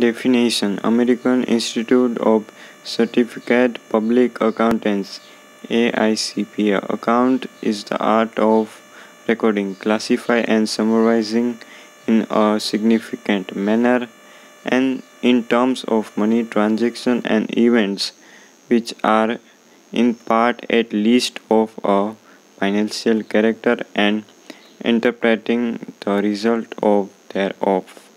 Definition American Institute of Certificate Public Accountants AICPA Account is the art of recording, classify and summarizing in a significant manner and in terms of money transaction and events which are in part at least of a financial character and interpreting the result of thereof.